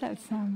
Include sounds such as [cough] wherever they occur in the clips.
That sound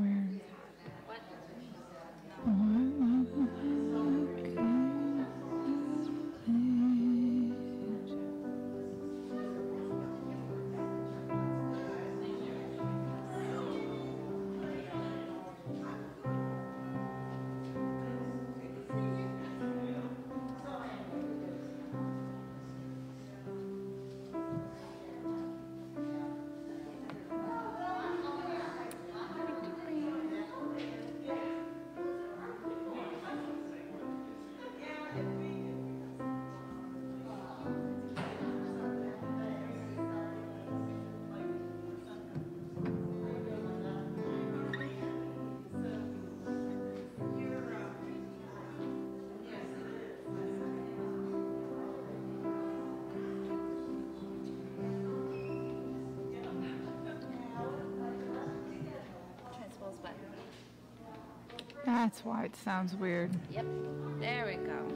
That's why it sounds weird. Yep. There we go.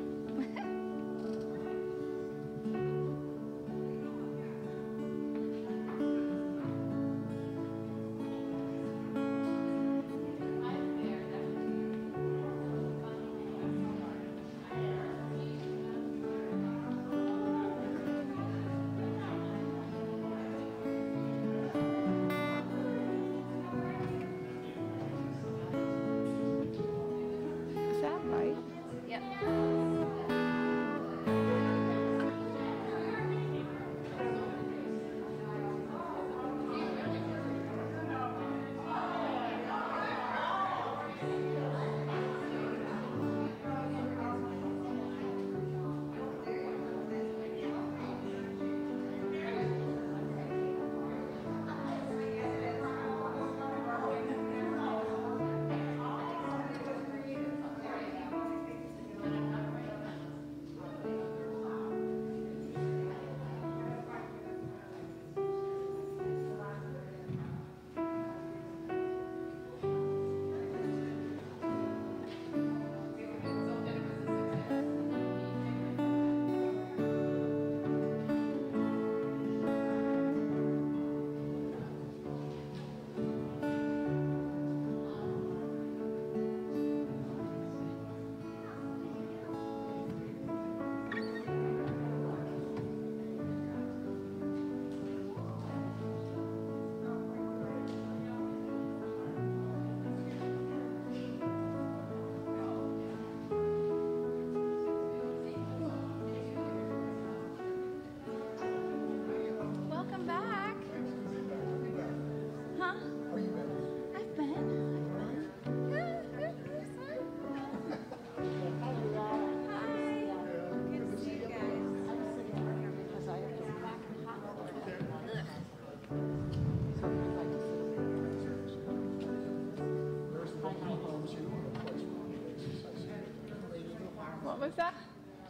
What was that?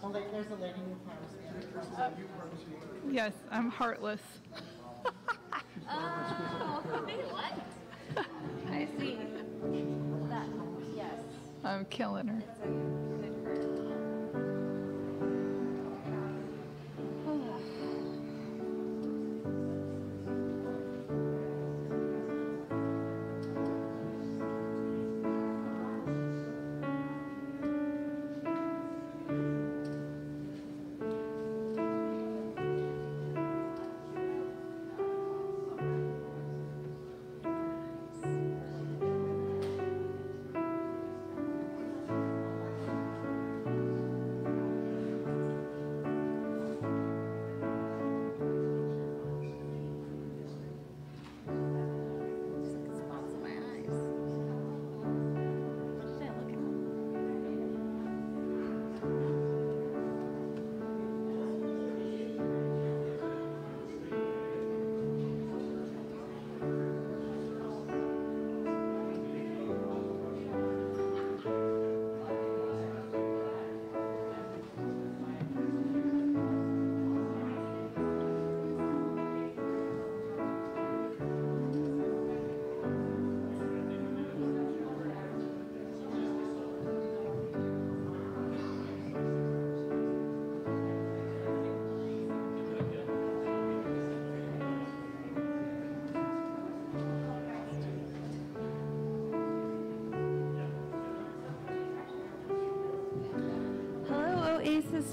Oh, there's a lady in pharmacy. Yes, I'm heartless. [laughs] Oh, what? [laughs] I see. That, yes. I'm killing her.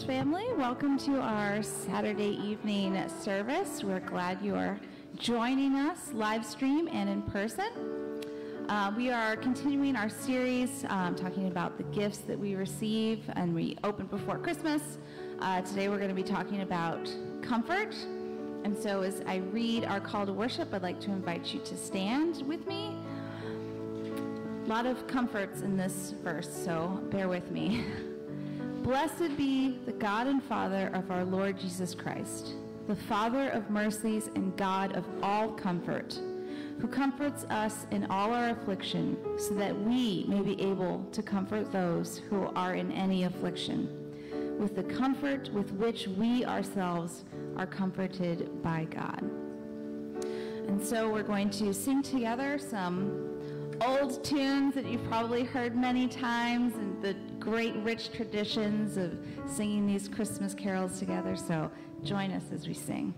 Family. Welcome to our Saturday evening service. We're glad you are joining us live stream and in person. Uh, we are continuing our series um, talking about the gifts that we receive and we open before Christmas. Uh, today we're going to be talking about comfort. And so as I read our call to worship, I'd like to invite you to stand with me. A lot of comforts in this verse, so bear with me. [laughs] Blessed be the God and Father of our Lord Jesus Christ, the Father of mercies and God of all comfort, who comforts us in all our affliction, so that we may be able to comfort those who are in any affliction, with the comfort with which we ourselves are comforted by God. And so we're going to sing together some old tunes that you've probably heard many times and the great rich traditions of singing these Christmas carols together. So join us as we sing.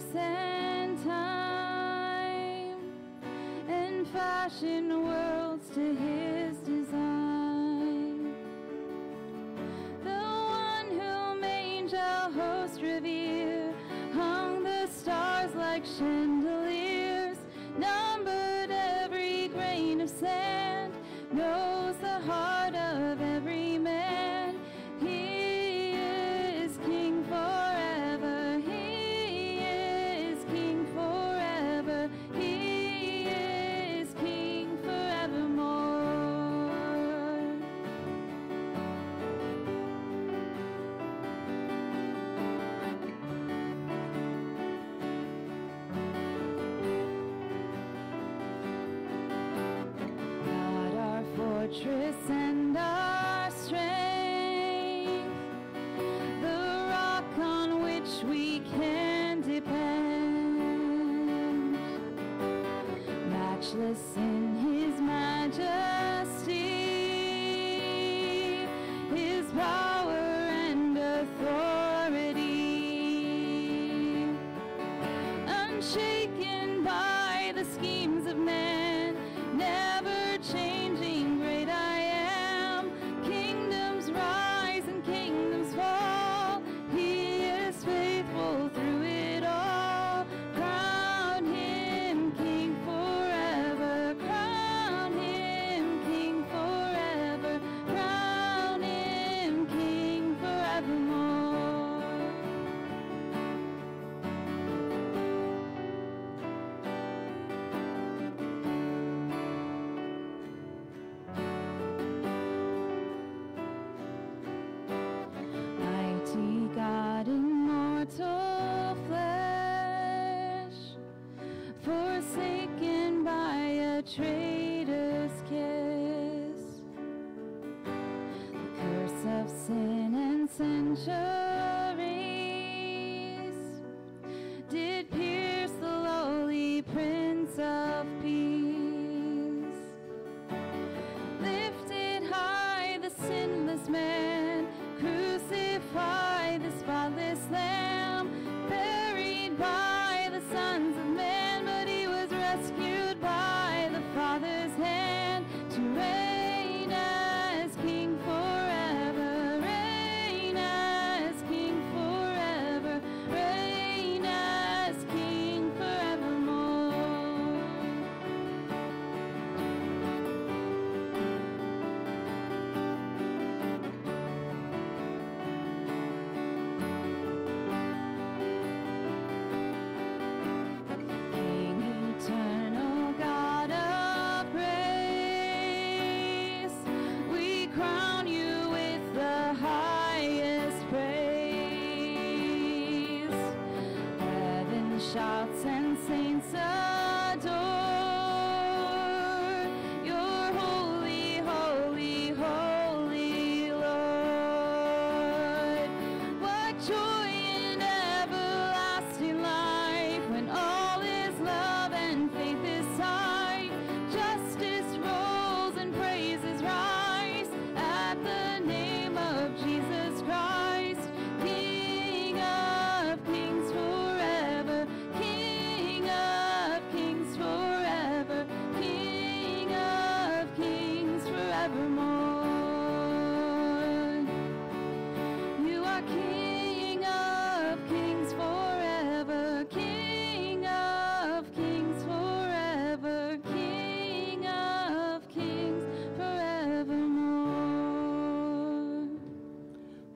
Of and time and fashion worlds to his design. The one whom angel host revere hung the stars like chandeliers, numbered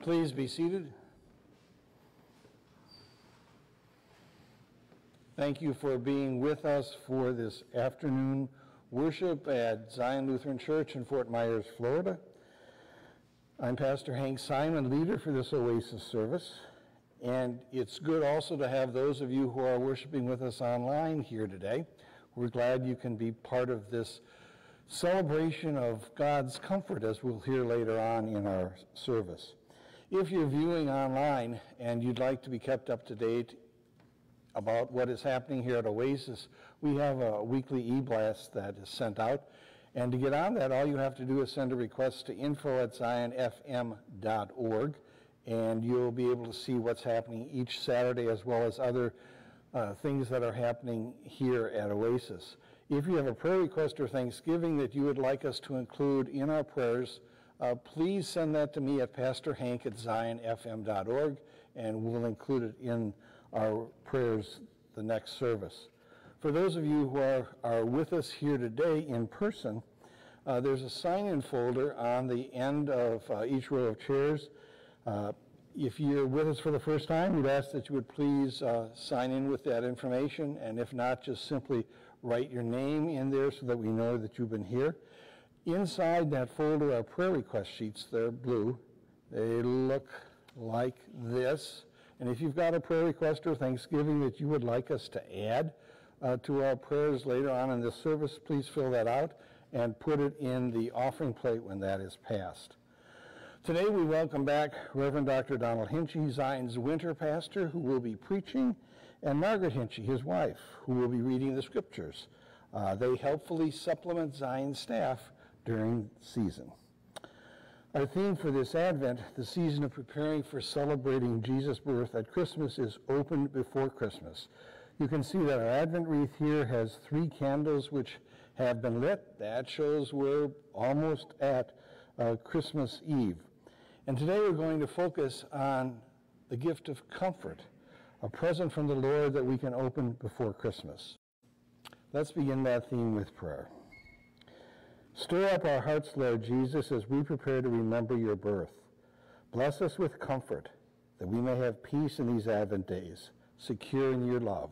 Please be seated. Thank you for being with us for this afternoon worship at Zion Lutheran Church in Fort Myers, Florida. I'm Pastor Hank Simon, leader for this Oasis service. And it's good also to have those of you who are worshiping with us online here today. We're glad you can be part of this celebration of God's comfort, as we'll hear later on in our service. If you're viewing online and you'd like to be kept up to date about what is happening here at Oasis, we have a weekly e-blast that is sent out. And to get on that, all you have to do is send a request to info at zionfm.org, and you'll be able to see what's happening each Saturday as well as other uh, things that are happening here at Oasis. If you have a prayer request or thanksgiving that you would like us to include in our prayers, uh, please send that to me at pastorhank at zionfm.org, and we'll include it in our prayers the next service. For those of you who are, are with us here today in person, uh, there's a sign-in folder on the end of uh, each row of chairs. Uh, if you're with us for the first time, we'd ask that you would please uh, sign in with that information, and if not, just simply write your name in there so that we know that you've been here. Inside that folder are prayer request sheets. They're blue. They look like this. And if you've got a prayer request or Thanksgiving that you would like us to add uh, to our prayers later on in this service, please fill that out and put it in the offering plate when that is passed. Today we welcome back Reverend Dr. Donald Hinchy, Zion's winter pastor, who will be preaching, and Margaret Hinchy, his wife, who will be reading the scriptures. Uh, they helpfully supplement Zion's staff during season. Our theme for this Advent, the season of preparing for celebrating Jesus' birth at Christmas, is opened before Christmas. You can see that our Advent wreath here has three candles which have been lit. That shows we're almost at uh, Christmas Eve. And today we're going to focus on the gift of comfort, a present from the Lord that we can open before Christmas. Let's begin that theme with prayer. Stir up our hearts, Lord Jesus, as we prepare to remember your birth. Bless us with comfort, that we may have peace in these Advent days, secure in your love.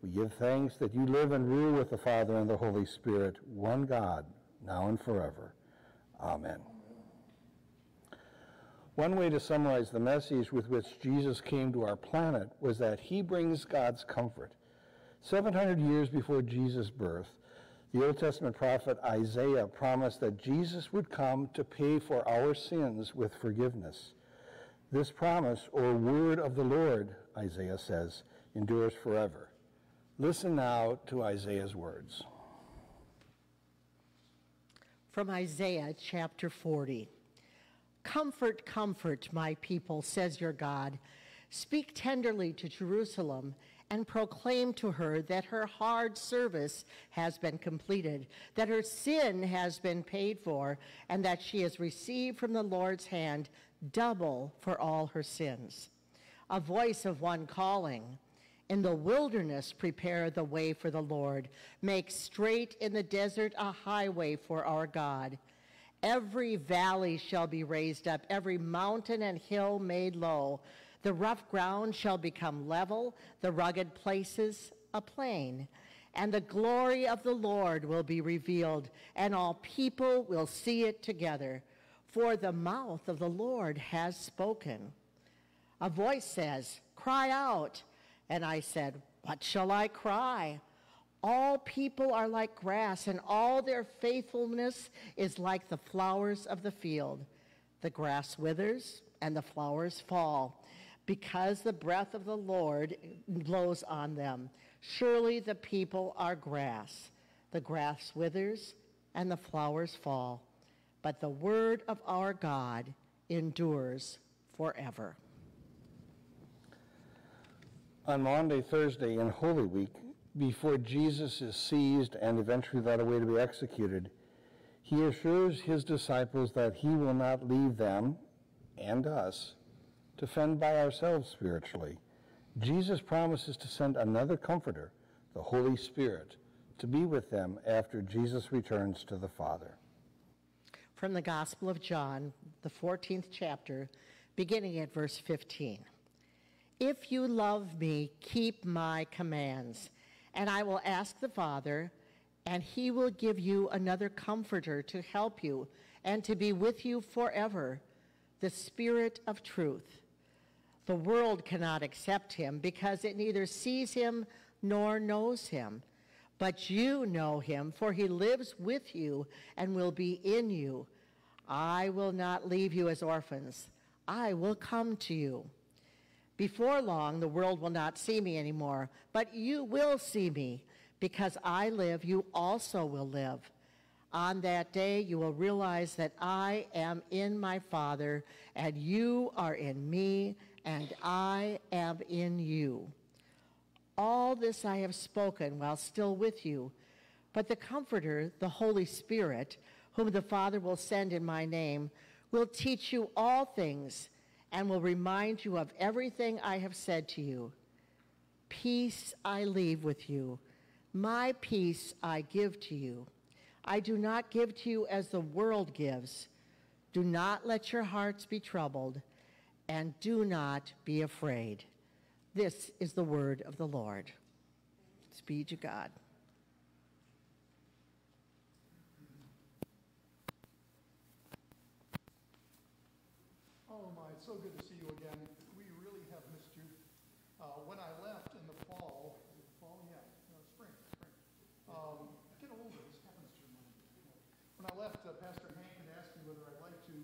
We give thanks that you live and rule with the Father and the Holy Spirit, one God, now and forever. Amen. One way to summarize the message with which Jesus came to our planet was that he brings God's comfort. 700 years before Jesus' birth, the Old Testament prophet Isaiah promised that Jesus would come to pay for our sins with forgiveness. This promise, or word of the Lord, Isaiah says, endures forever. Listen now to Isaiah's words. From Isaiah chapter 40. Comfort, comfort, my people, says your God. Speak tenderly to Jerusalem and proclaim to her that her hard service has been completed, that her sin has been paid for, and that she has received from the Lord's hand double for all her sins. A voice of one calling, in the wilderness prepare the way for the Lord. Make straight in the desert a highway for our God. Every valley shall be raised up, every mountain and hill made low. The rough ground shall become level, the rugged places a plain. And the glory of the Lord will be revealed, and all people will see it together. For the mouth of the Lord has spoken. A voice says, Cry out. And I said, What shall I cry? All people are like grass, and all their faithfulness is like the flowers of the field. The grass withers, and the flowers fall because the breath of the Lord blows on them. Surely the people are grass. The grass withers and the flowers fall, but the word of our God endures forever. On Maundy, Thursday, in Holy Week, before Jesus is seized and eventually led away to be executed, he assures his disciples that he will not leave them and us to fend by ourselves spiritually. Jesus promises to send another comforter, the Holy Spirit, to be with them after Jesus returns to the Father. From the Gospel of John, the 14th chapter, beginning at verse 15. If you love me, keep my commands, and I will ask the Father, and he will give you another comforter to help you and to be with you forever, the Spirit of truth. The world cannot accept him because it neither sees him nor knows him. But you know him, for he lives with you and will be in you. I will not leave you as orphans. I will come to you. Before long, the world will not see me anymore, but you will see me. Because I live, you also will live. On that day, you will realize that I am in my Father, and you are in me, and I am in you. All this I have spoken while still with you, but the Comforter, the Holy Spirit, whom the Father will send in my name, will teach you all things and will remind you of everything I have said to you. Peace I leave with you, my peace I give to you. I do not give to you as the world gives. Do not let your hearts be troubled, and do not be afraid. This is the word of the Lord. Speed to God. Oh my, it's so good to see you again. We really have missed you. Uh, when I left in the fall, is it fall? Yeah, no, spring, spring. Um, get older, this happens to your mind. When I left, uh, Pastor Hank had asked me whether I'd like to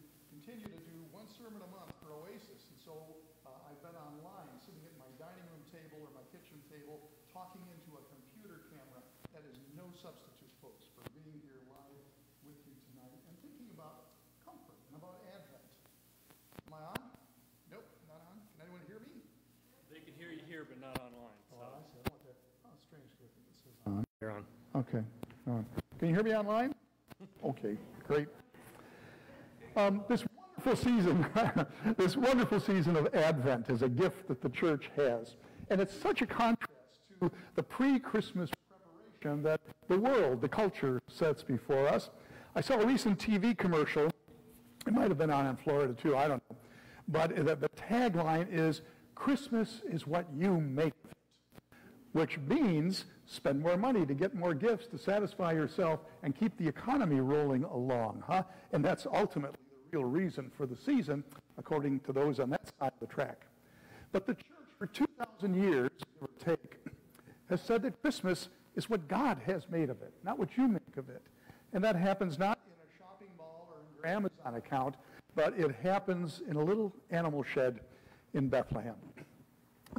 continue to do one sermon a month for Oasis. And so uh, I've been online, sitting at my dining room table or my kitchen table, talking into a computer camera. That is no substitute, folks, for being here live with you tonight and thinking about comfort and about Advent. Am I on? Nope, not on. Can anyone hear me? They can hear you here, but not online. So. Oh, I see. I want that. Oh, strange. It says on. You're on. Okay. On. Can you hear me online? [laughs] Okay, great. Um, this wonderful season, [laughs] this wonderful season of Advent is a gift that the church has. And it's such a contrast to the pre-Christmas preparation that the world, the culture sets before us. I saw a recent TV commercial. It might have been on in Florida too, I don't know. But the, the tagline is, Christmas is what you make of it which means spend more money to get more gifts to satisfy yourself and keep the economy rolling along, huh? And that's ultimately the real reason for the season, according to those on that side of the track. But the church, for 2,000 years, give or take, has said that Christmas is what God has made of it, not what you make of it. And that happens not in a shopping mall or in your Amazon account, but it happens in a little animal shed in Bethlehem.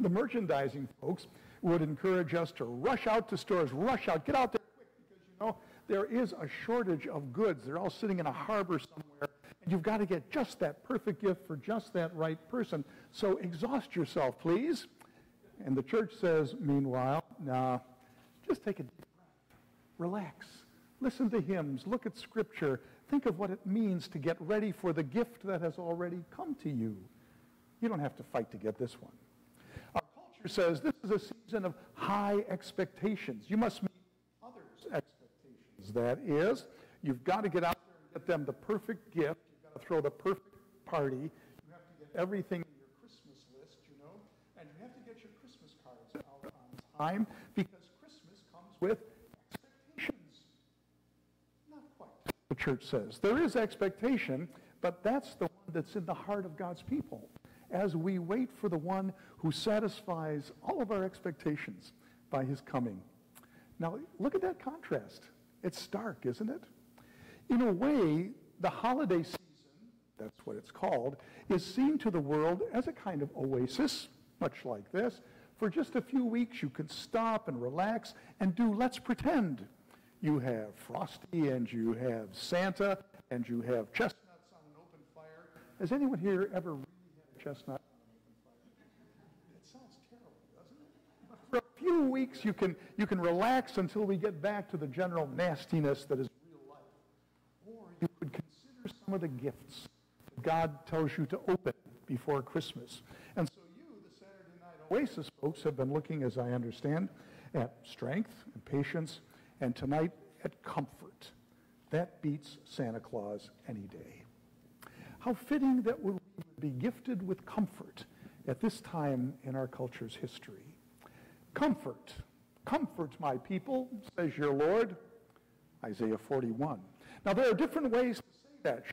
The merchandising folks would encourage us to rush out to stores, rush out, get out there quick, because you know there is a shortage of goods. They're all sitting in a harbor somewhere, you've got to get just that perfect gift for just that right person. So exhaust yourself, please. And the church says, meanwhile, nah, just take a deep breath, relax, listen to hymns, look at scripture, think of what it means to get ready for the gift that has already come to you. You don't have to fight to get this one Our culture says this is a season of high expectations. You must meet others' expectations. That is, you've got to get out there and get them the perfect gift. Throw the perfect party. You have to get everything in your Christmas list, you know, and you have to get your Christmas cards out on time because Christmas comes with expectations. Not quite, the church says. There is expectation, but that's the one that's in the heart of God's people as we wait for the one who satisfies all of our expectations by his coming. Now, look at that contrast. It's stark, isn't it? In a way, the holiday season, that's what it's called, is seen to the world as a kind of oasis, much like this. For just a few weeks, you can stop and relax and do let's pretend. You have Frosty and you have Santa and you have chestnuts on an open fire. Has anyone here ever really had a chestnut It sounds terrible, doesn't it? For a few weeks, you can, you can relax until we get back to the general nastiness that is real life. Or you could consider some of the gifts God tells you to open before Christmas. And so you, the Saturday Night Oasis folks, have been looking, as I understand, at strength and patience, and tonight at comfort. That beats Santa Claus any day. How fitting that we would be gifted with comfort at this time in our culture's history. Comfort. Comfort, my people, says your Lord. Isaiah 41. Now, there are different ways to say that.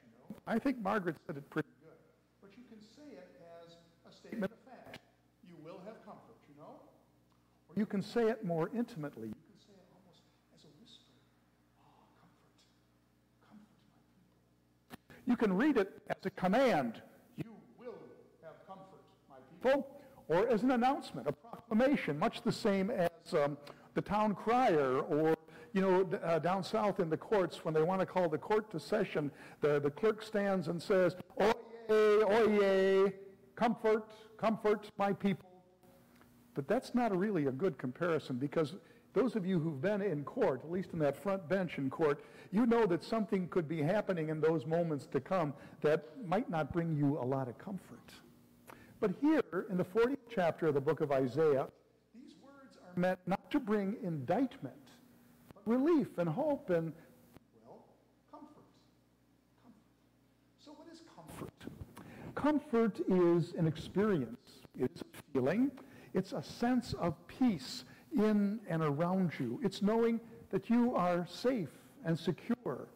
I think Margaret said it pretty good. But you can say it as a statement of fact. You will have comfort, you know. Or you can say it more intimately. You can say it almost as a whisper. Oh, comfort. Comfort, my people. You can read it as a command. You will have comfort, my people. Or as an announcement, a proclamation, much the same as um, the town crier or you know, uh, down south in the courts, when they want to call the court to session, the, the clerk stands and says, Oye, oye, comfort, comfort my people. But that's not really a good comparison because those of you who've been in court, at least in that front bench in court, you know that something could be happening in those moments to come that might not bring you a lot of comfort. But here in the 40th chapter of the book of Isaiah, these words are meant not to bring indictment, relief and hope and, well, comfort. Comfort. So what is comfort? Comfort is an experience. It's a feeling. It's a sense of peace in and around you. It's knowing that you are safe and secure.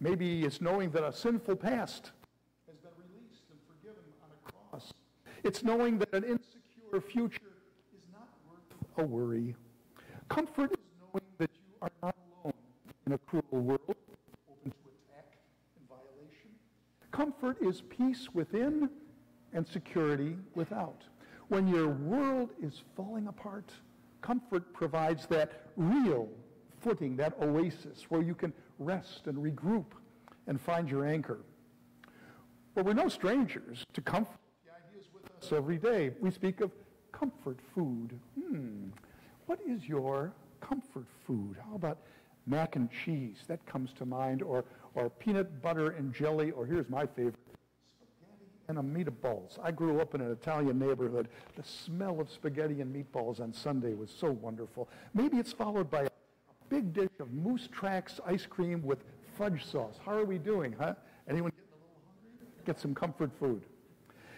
Maybe it's knowing that a sinful past has been released and forgiven on a cross. It's knowing that an insecure future is not worth a worry. Comfort is knowing that you are not alone in a cruel world, open to attack and violation. Comfort is peace within and security without. When your world is falling apart, comfort provides that real footing, that oasis where you can rest and regroup and find your anchor. Well, we're no strangers to comfort. The idea is with us every day. We speak of comfort food. Hmm. What is your comfort food? How about mac and cheese? That comes to mind. Or, or peanut butter and jelly. Or here's my favorite spaghetti and a meatballs. I grew up in an Italian neighborhood. The smell of spaghetti and meatballs on Sunday was so wonderful. Maybe it's followed by a big dish of Moose Tracks ice cream with fudge sauce. How are we doing, huh? Anyone getting a little hungry? Get some comfort food.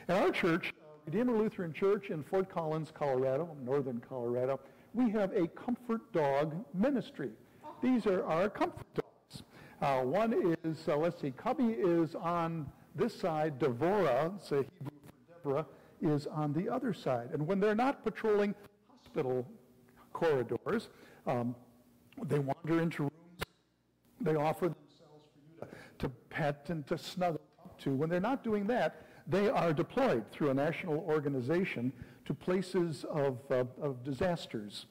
At our church, uh, Redeemer Lutheran Church in Fort Collins, Colorado, northern Colorado, we have a comfort dog ministry. These are our comfort dogs. Uh, one is, uh, let's see, Cubby is on this side, Devorah, say Hebrew for Deborah, is on the other side. And when they're not patrolling hospital corridors, um, they wander into rooms. They offer themselves for you to, to pet and to snuggle up to. When they're not doing that, they are deployed through a national organization to places of, uh, of disasters,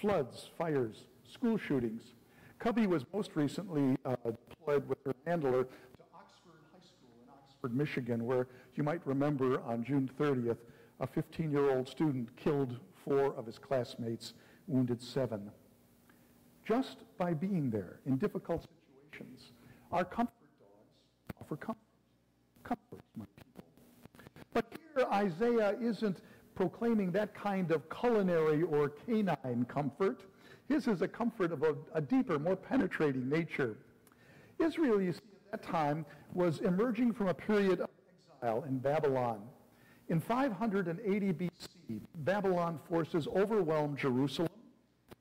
floods, fires, school shootings. Cubby was most recently uh, deployed with her handler to Oxford High School in Oxford, Michigan, where you might remember on June 30th, a 15-year-old student killed four of his classmates, wounded seven. Just by being there in difficult situations, our comfort dogs offer comfort. Comfort, my people. But here, Isaiah isn't proclaiming that kind of culinary or canine comfort. His is a comfort of a, a deeper, more penetrating nature. Israel, you see, at that time was emerging from a period of exile in Babylon. In 580 BC, Babylon forces overwhelmed Jerusalem.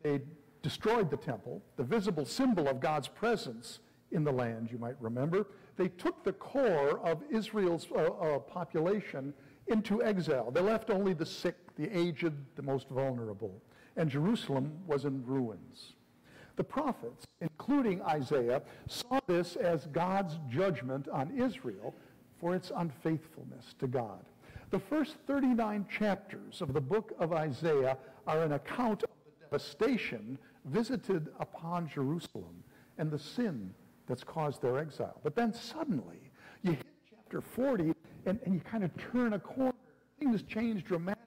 They destroyed the temple, the visible symbol of God's presence in the land, you might remember. They took the core of Israel's uh, uh, population into exile. They left only the sick, the aged, the most vulnerable. And Jerusalem was in ruins. The prophets, including Isaiah, saw this as God's judgment on Israel for its unfaithfulness to God. The first 39 chapters of the book of Isaiah are an account of the devastation visited upon Jerusalem and the sin that's caused their exile. But then suddenly, you hit chapter 40 and, and you kind of turn a corner. Things change dramatically.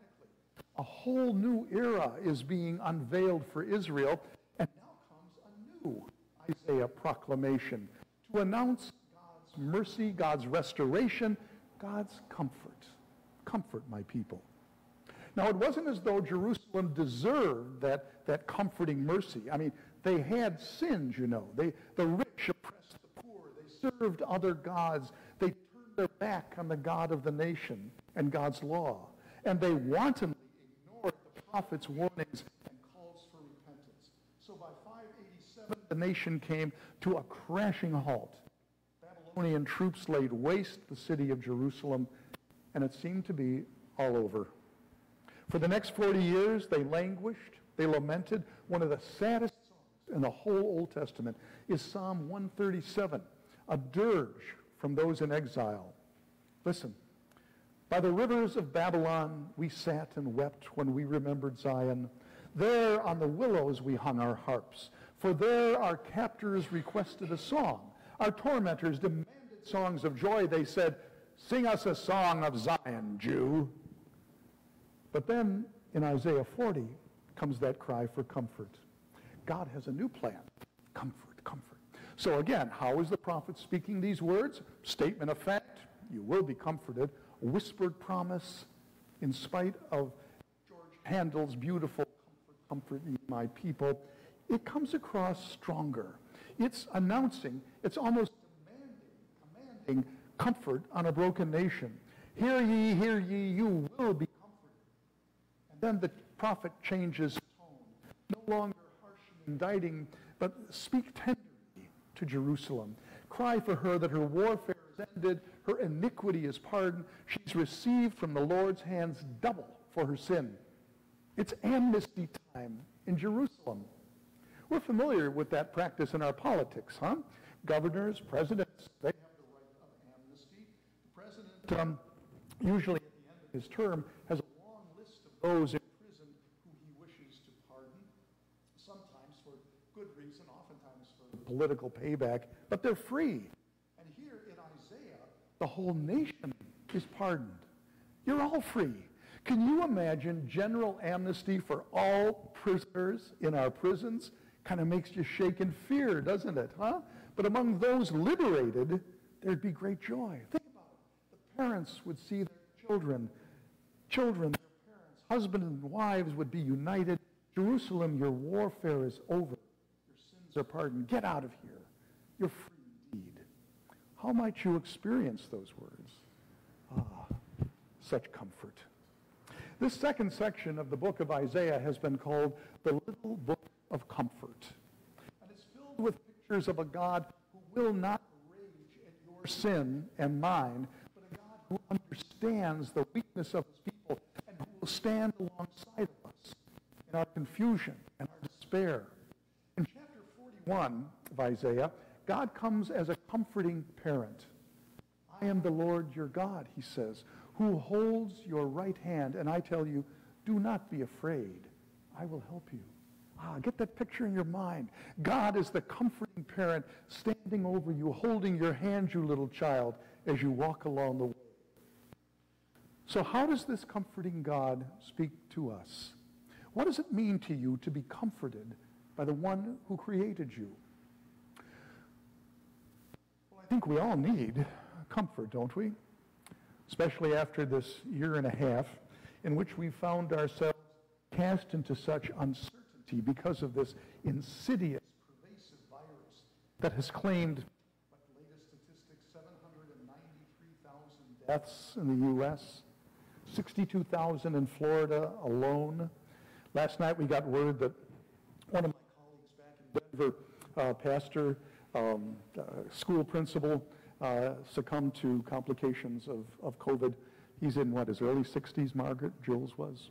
A whole new era is being unveiled for Israel, and now comes a new Isaiah proclamation to announce God's mercy, God's restoration, God's comfort. Comfort my people. Now, it wasn't as though Jerusalem deserved that, that comforting mercy. I mean, they had sins, you know. They, the rich oppressed the poor. They served other gods. They turned their back on the God of the nation and God's law. And they wantonly prophet's warnings the nation came to a crashing halt. Babylonian troops laid waste the city of Jerusalem, and it seemed to be all over. For the next 40 years, they languished, they lamented. One of the saddest songs in the whole Old Testament is Psalm 137, a dirge from those in exile. Listen. By the rivers of Babylon we sat and wept when we remembered Zion. There on the willows we hung our harps For there our captors requested a song. Our tormentors demanded songs of joy. They said, Sing us a song of Zion, Jew. But then in Isaiah 40 comes that cry for comfort. God has a new plan. Comfort, comfort. So again, how is the prophet speaking these words? Statement of fact, you will be comforted. Whispered promise in spite of George Handel's beautiful comfort, comfort ye my people. It comes across stronger. It's announcing, it's almost demanding, commanding comfort on a broken nation. Hear ye, hear ye, you will be comforted. And then the prophet changes tone. No longer harsh and indicting, but speak tenderly to Jerusalem. Cry for her that her warfare is ended, her iniquity is pardoned. She's received from the Lord's hands double for her sin. It's amnesty time in Jerusalem. We're familiar with that practice in our politics, huh? Governors, presidents, they have the right of amnesty. The president, um, usually at the end of his term, has a long list of those in prison who he wishes to pardon, sometimes for good reason, oftentimes for political payback, but they're free. And here in Isaiah, the whole nation is pardoned. You're all free. Can you imagine general amnesty for all prisoners in our prisons? Kind of makes you shake in fear, doesn't it, huh? But among those liberated, there'd be great joy. Think about it. The parents would see their children, children, their parents, husbands and wives would be united. Jerusalem, your warfare is over. Your sins are pardoned. Get out of here. You're free. How might you experience those words? Ah, such comfort. This second section of the book of Isaiah has been called the Little Book of Comfort. And it's filled with pictures of a God who will not rage at your sin and mine, but a God who understands the weakness of his people and who will stand alongside of us in our confusion and our despair. In chapter 41 of Isaiah, God comes as a comforting parent. I am the Lord your God, he says, who holds your right hand, and I tell you, do not be afraid. I will help you. Ah, get that picture in your mind. God is the comforting parent standing over you, holding your hand, you little child, as you walk along the way. So, how does this comforting God speak to us? What does it mean to you to be comforted by the one who created you? I think we all need comfort, don't we? Especially after this year and a half in which we found ourselves cast into such uncertainty because of this insidious, pervasive virus that has claimed, what latest statistics, 793,000 deaths in the U.S., 62,000 in Florida alone. Last night we got word that one of my colleagues back in Denver, uh, pastor, um, uh, school principal, uh, succumbed to complications of, of COVID. He's in what, his early 60s, Margaret, Jules was.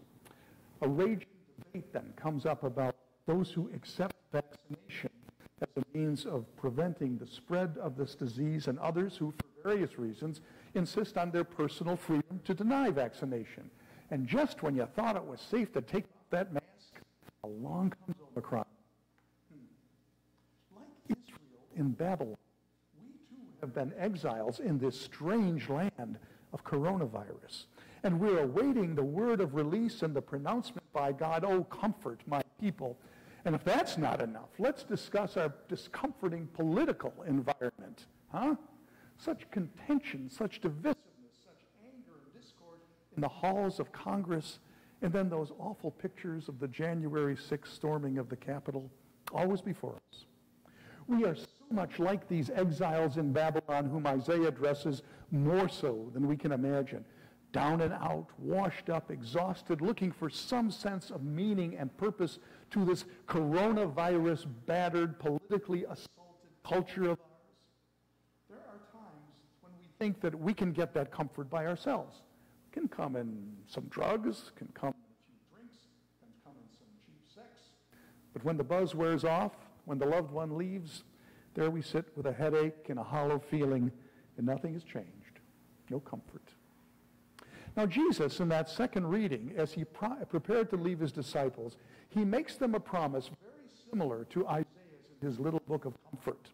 A raging debate then comes up about those who accept vaccination as a means of preventing the spread of this disease and others who, for various reasons, insist on their personal freedom to deny vaccination. And just when you thought it was safe to take off that mask, along comes Omicron. In Babylon, we too have been exiles in this strange land of coronavirus. And we're awaiting the word of release and the pronouncement by God, oh, comfort my people. And if that's not enough, let's discuss our discomforting political environment. Huh? Such contention, such divisiveness, such anger and discord in the halls of Congress, and then those awful pictures of the January 6th storming of the Capitol, always before us. We are so much like these exiles in Babylon whom Isaiah addresses more so than we can imagine. Down and out, washed up, exhausted, looking for some sense of meaning and purpose to this coronavirus battered, politically assaulted culture of ours. There are times when we think that we can get that comfort by ourselves. It can come in some drugs, can come in a few drinks, can come in some cheap sex. But when the buzz wears off, when the loved one leaves, there we sit with a headache and a hollow feeling, and nothing has changed. No comfort. Now, Jesus, in that second reading, as he prepared to leave his disciples, he makes them a promise very similar to Isaiah's in his little book of comfort.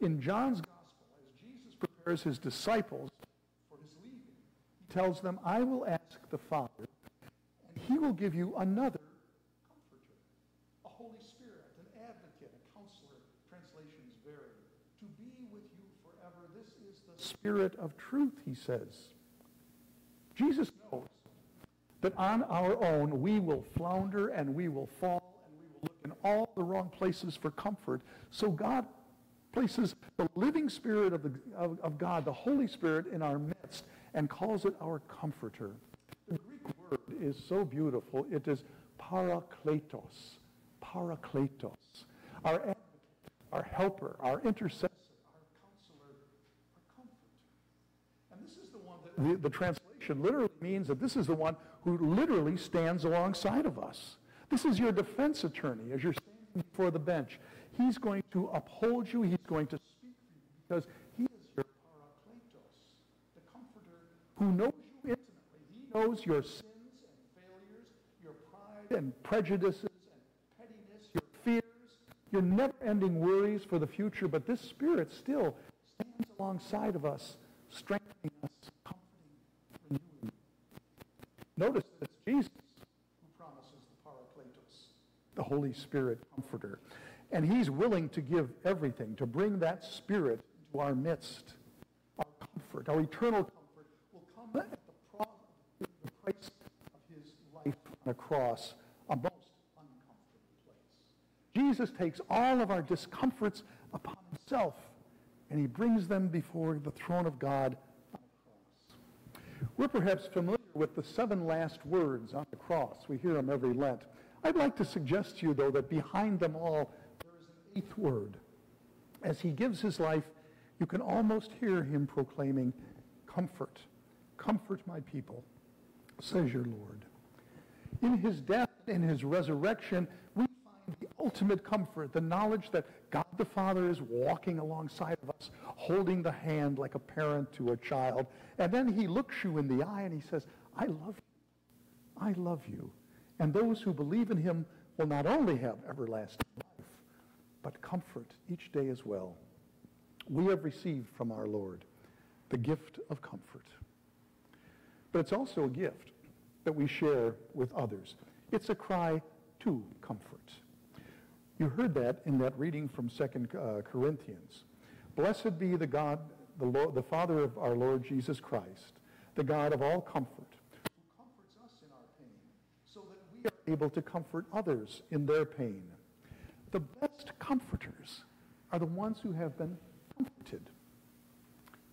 In John's gospel, as Jesus prepares his disciples for his leaving, he tells them, I will ask the Father, and he will give you another comforter, a Holy Spirit, an advocate, a counselor, translations vary, to be with you forever. This is the Spirit of truth, he says. Jesus knows that on our own we will flounder and we will fall and we will look in all the wrong places for comfort. So God places the living Spirit of, the, of, of God, the Holy Spirit, in our midst and calls it our comforter. The Greek word is so beautiful. It is parakletos. Parakletos. Our advocate, our helper, our intercessor, our counselor, our comfort. And this is the the, translation literally means that this is the one who literally stands alongside of us. This is your defense attorney as you're standing before the bench. He's going to uphold you. He's going to speak for you because he is your parakletos, the comforter who knows you intimately. He knows your sins and failures, your pride and prejudices and pettiness, your fears, your never-ending worries for the future. But this Spirit still stands alongside of us, strengthening us, comforting, renewing. Notice that it's Jesus who promises the Parakletos, the Holy Spirit comforter. And he's willing to give everything, to bring that Spirit into our midst. Our comfort, our eternal comfort, will come at the, pro- the price of his life on the cross, a most uncomfortable place. Jesus takes all of our discomforts upon himself, and he brings them before the throne of God on the cross. We're perhaps familiar with the seven last words on the cross. We hear them every Lent. I'd like to suggest to you, though, that behind them all, there is an eighth word. As he gives his life, you can almost hear him proclaiming, Comfort, comfort my people, says your Lord. In his death and his resurrection, we find the ultimate comfort, the knowledge that God the Father is walking alongside of us, holding the hand like a parent to a child. And then he looks you in the eye and he says, I love you. I love you. And those who believe in him will not only have everlasting life, but comfort each day as well. We have received from our Lord the gift of comfort. But it's also a gift that we share with others. It's a cry to comfort. You heard that in that reading from 2 uh, Corinthians. Blessed be the God, the, Lord, the Father of our Lord Jesus Christ, the God of all comfort, who comforts us in our pain, so that we are able to comfort others in their pain. The best comforters are the ones who have been comforted.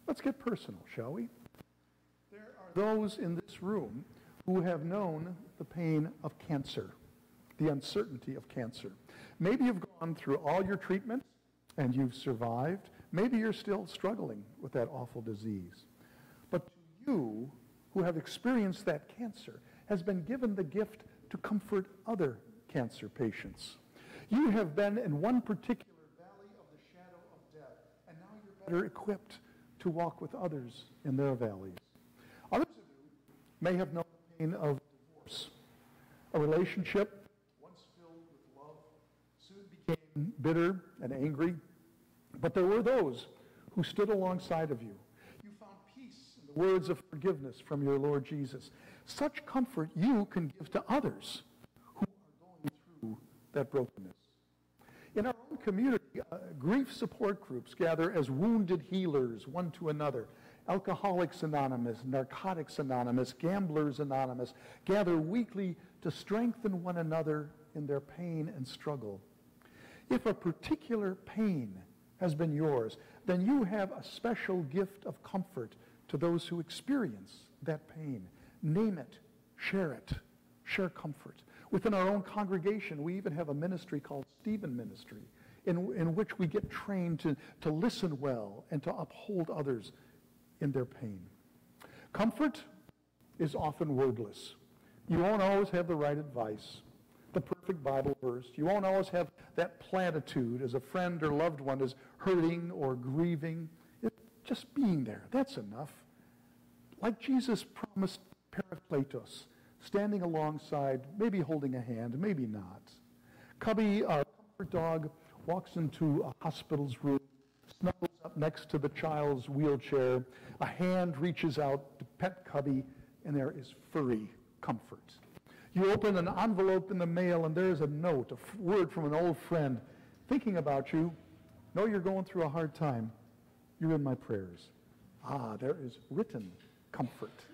Let's get personal, shall we? There are those in this room who have known the pain of cancer, the uncertainty of cancer. Maybe you've gone through all your treatments and you've survived. Maybe you're still struggling with that awful disease. But to you who have experienced that cancer has been given the gift to comfort other cancer patients. You have been in one particular valley of the shadow of death, and now you're better equipped to walk with others in their valleys. Others of you may have known the pain of divorce, a relationship once filled with love soon became bitter and angry, but there were those who stood alongside of you. You found peace in the words of forgiveness from your Lord Jesus. Such comfort you can give to others who are going through that brokenness. In our own community, uh, grief support groups gather as wounded healers one to another. Alcoholics Anonymous, Narcotics Anonymous, Gamblers Anonymous gather weekly to strengthen one another in their pain and struggle. If a particular pain has been yours, then you have a special gift of comfort to those who experience that pain. Name it, share it, share comfort. Within our own congregation, we even have a ministry called Stephen Ministry, in, in which we get trained to, to listen well and to uphold others in their pain. Comfort is often wordless. You won't always have the right advice, the perfect Bible verse. You won't always have that platitude as a friend or loved one is hurting or grieving. Just being there, that's enough. Like Jesus promised Parakletos, standing alongside, maybe holding a hand, maybe not. Cubby, our comfort dog, walks into a hospital's room, snuggles up next to the child's wheelchair, a hand reaches out to pet Cubby, and there is furry comfort. You open an envelope in the mail, and there's a note, a word from an old friend thinking about you. Know you're going through a hard time. You're in my prayers. Ah, there is written comfort.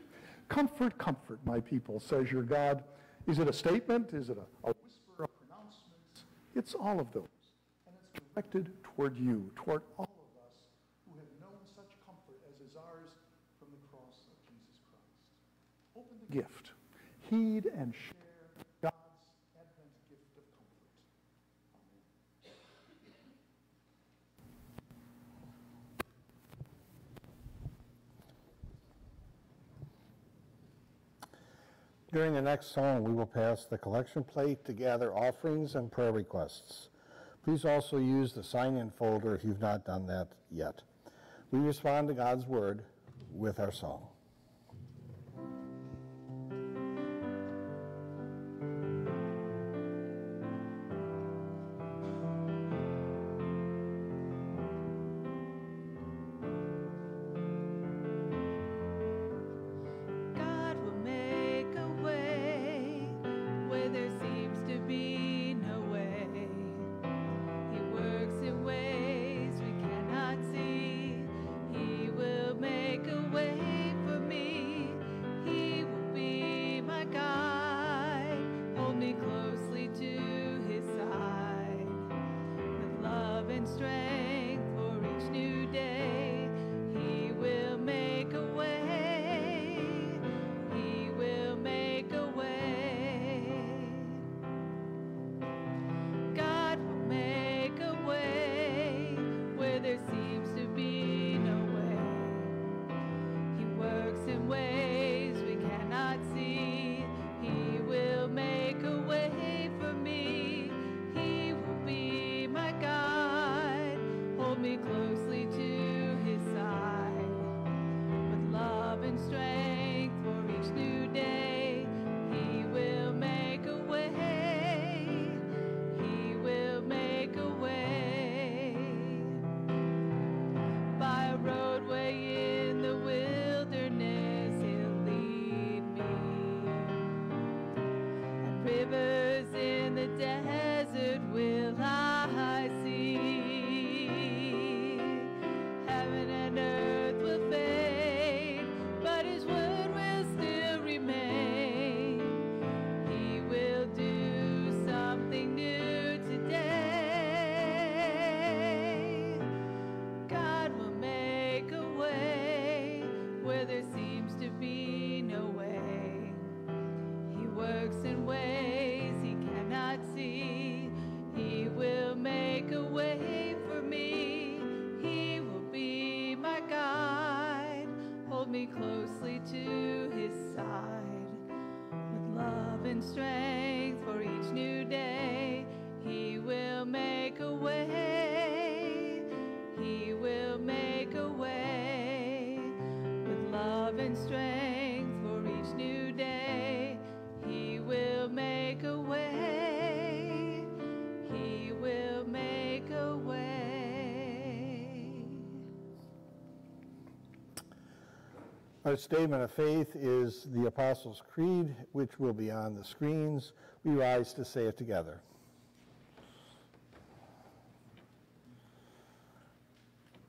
Comfort, comfort, my people, says your God. Is it a statement? Is it a, a whisper, a pronouncement? It's all of those. And it's directed toward you, toward all of us who have known such comfort as is ours from the cross of Jesus Christ. Open the gift. Heed and share God's Advent gift of comfort. During the next song, we will pass the collection plate to gather offerings and prayer requests. Please also use the sign-in folder if you've not done that yet. We respond to God's word with our song. Our statement of faith is the Apostles' Creed, which will be on the screens. We rise to say it together.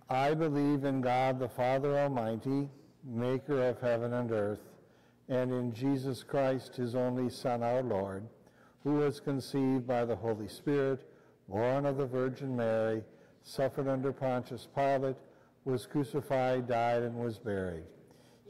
I believe in God the Father Almighty, maker of heaven and earth, and in Jesus Christ, his only Son, our Lord, who was conceived by the Holy Spirit, born of the Virgin Mary, suffered under Pontius Pilate, was crucified, died, and was buried.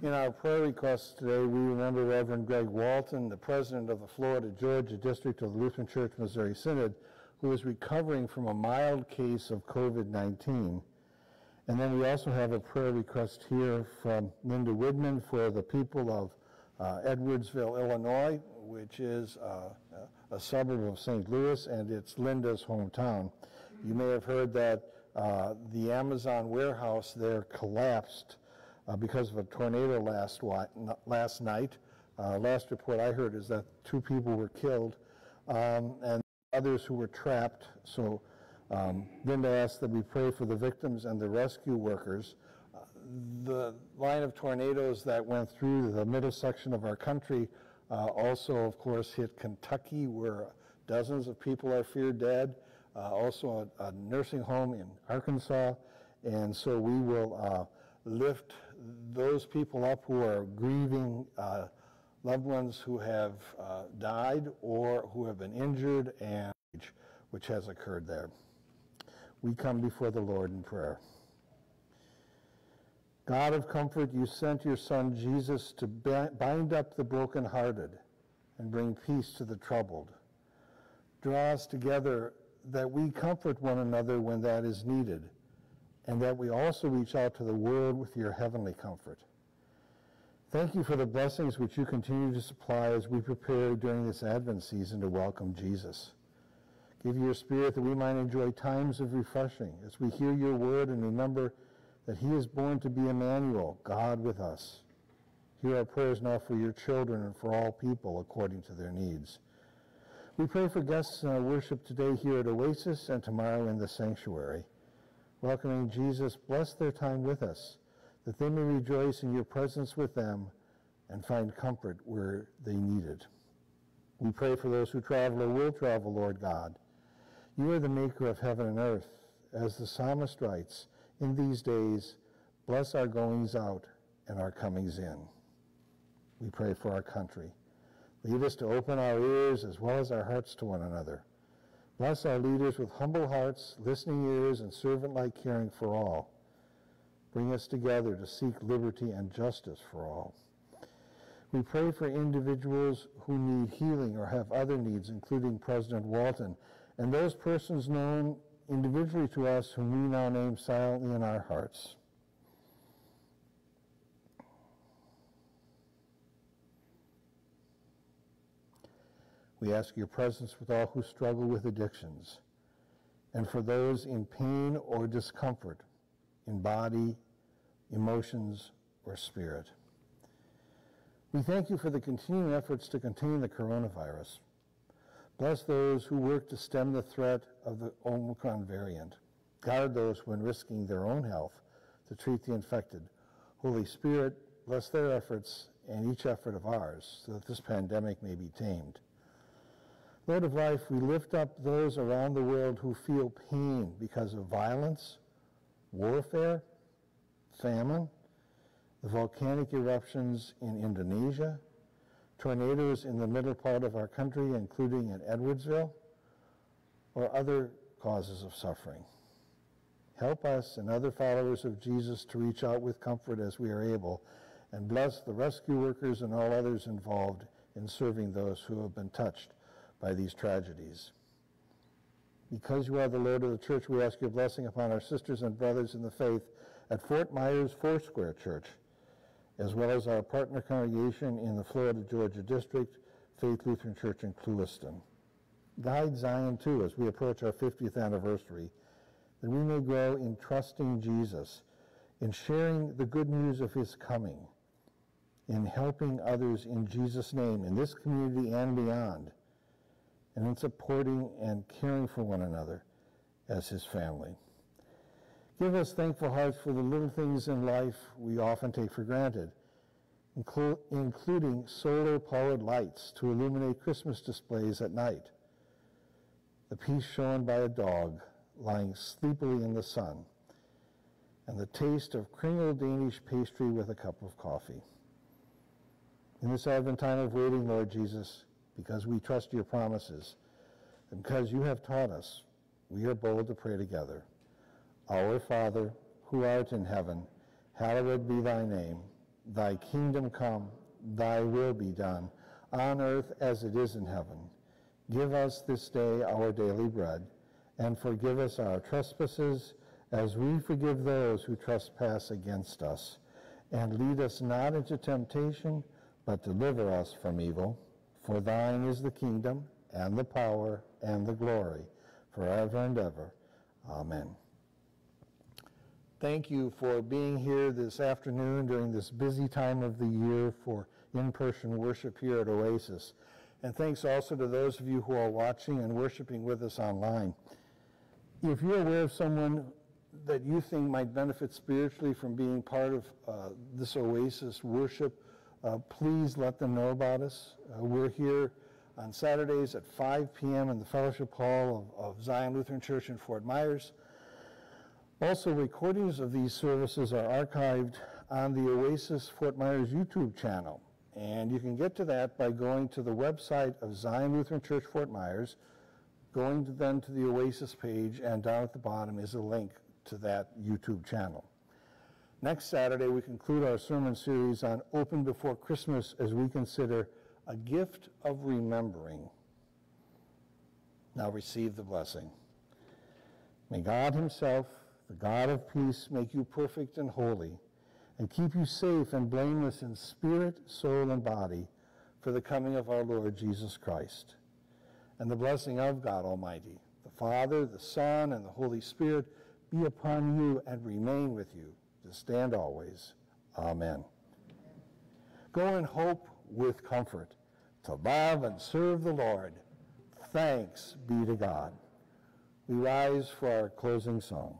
In our prayer requests today, we remember Reverend Greg Walton, the president of the Florida Georgia District of the Lutheran Church Missouri Synod, who is recovering from a mild case of COVID-19. And then we also have a prayer request here from Linda Woodman for the people of uh, Edwardsville, Illinois, which is uh, a suburb of St. Louis, and it's Linda's hometown. You may have heard that uh, the Amazon warehouse there collapsed uh, because of a tornado last, last night. Uh, last report I heard is that two people were killed um, and others who were trapped. So um, Linda asked that we pray for the victims and the rescue workers. Uh, the line of tornadoes that went through the middle section of our country uh, also, of course, hit Kentucky, where dozens of people are feared dead. Uh, also, a, a, nursing home in Arkansas. And so we will uh, lift those people up who are grieving uh, loved ones who have uh, died or who have been injured and which has occurred there. We come before the Lord in prayer. God of comfort, you sent your Son Jesus to bind up the brokenhearted and bring peace to the troubled. Draw us together that we comfort one another when that is needed, and that we also reach out to the world with your heavenly comfort. Thank you for the blessings which you continue to supply as we prepare during this Advent season to welcome Jesus. Give your Spirit that we might enjoy times of refreshing as we hear your word and remember that he is born to be Emmanuel, God with us. Hear our prayers now for your children and for all people according to their needs. We pray for guests in our worship today here at Oasis and tomorrow in the sanctuary. Welcoming Jesus, bless their time with us, that they may rejoice in your presence with them and find comfort where they need it. We pray for those who travel or will travel, Lord God. You are the maker of heaven and earth. As the psalmist writes, in these days, bless our goings out and our comings in. We pray for our country. Lead us to open our ears as well as our hearts to one another. Bless our leaders with humble hearts, listening ears, and servant-like caring for all. Bring us together to seek liberty and justice for all. We pray for individuals who need healing or have other needs, including President Walton, and those persons known individually to us whom we now name silently in our hearts. We ask your presence with all who struggle with addictions and for those in pain or discomfort in body, emotions, or spirit. We thank you for the continuing efforts to contain the coronavirus. Bless those who work to stem the threat of the Omicron variant. Guard those when risking their own health to treat the infected. Holy Spirit, bless their efforts and each effort of ours so that this pandemic may be tamed. Lord of life, we lift up those around the world who feel pain because of violence, warfare, famine, the volcanic eruptions in Indonesia, tornadoes in the middle part of our country, including in Edwardsville, or other causes of suffering. Help us and other followers of Jesus to reach out with comfort as we are able, and bless the rescue workers and all others involved in serving those who have been touched by these tragedies. Because you are the Lord of the church, we ask your blessing upon our sisters and brothers in the faith at Fort Myers Foursquare Church as well as our partner congregation in the Florida Georgia District, Faith Lutheran Church in Clewiston. Guide Zion too as we approach our 50th anniversary, that we may grow in trusting Jesus, in sharing the good news of his coming, in helping others in Jesus' name in this community and beyond, and in supporting and caring for one another as his family. Give us thankful hearts for the little things in life we often take for granted, inclu- including solar powered lights to illuminate Christmas displays at night, the peace shown by a dog lying sleepily in the sun, and the taste of kringle Danish pastry with a cup of coffee. In this Advent time of waiting, Lord Jesus, because we trust your promises, and because you have taught us, we are bold to pray together. Our Father, who art in heaven, hallowed be thy name. Thy kingdom come, thy will be done, on earth as it is in heaven. Give us this day our daily bread, and forgive us our trespasses as we forgive those who trespass against us. And lead us not into temptation, but deliver us from evil. For thine is the kingdom, and the power, and the glory, forever and ever. Amen. Thank you for being here this afternoon during this busy time of the year for in-person worship here at Oasis. And thanks also to those of you who are watching and worshiping with us online. If you're aware of someone that you think might benefit spiritually from being part of uh, this Oasis worship, uh, please let them know about us. Uh, we're here on Saturdays at 5 p.m. in the Fellowship Hall of, of Zion Lutheran Church in Fort Myers. Also, recordings of these services are archived on the Oasis Fort Myers YouTube channel. And you can get to that by going to the website of Zion Lutheran Church Fort Myers, going to then to the Oasis page, and down at the bottom is a link to that YouTube channel. Next Saturday, we conclude our sermon series on Open Before Christmas as we consider a gift of remembering. Now receive the blessing. May God Himself, the God of peace, make you perfect and holy, and keep you safe and blameless in spirit, soul, and body for the coming of our Lord Jesus Christ. And the blessing of God Almighty, the Father, the Son, and the Holy Spirit be upon you and remain with you stand always. Amen. Go in hope with comfort to love and serve the Lord. Thanks be to God. We rise for our closing song.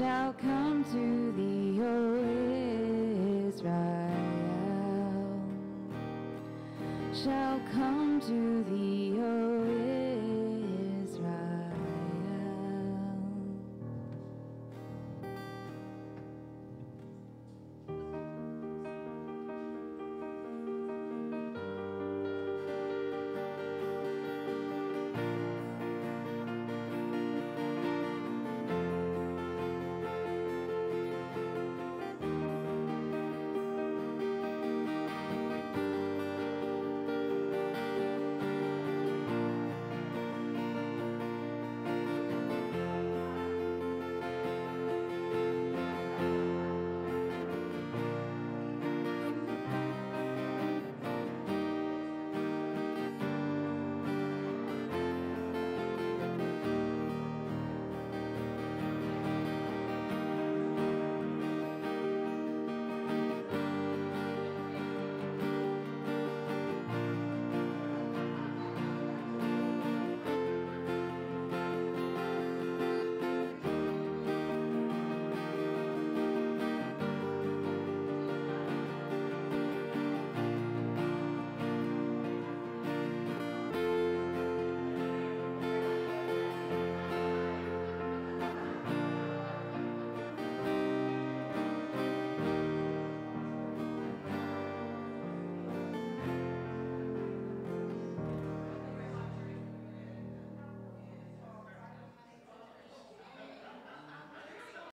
Shall come to thee, O Israel, shall come to thee, O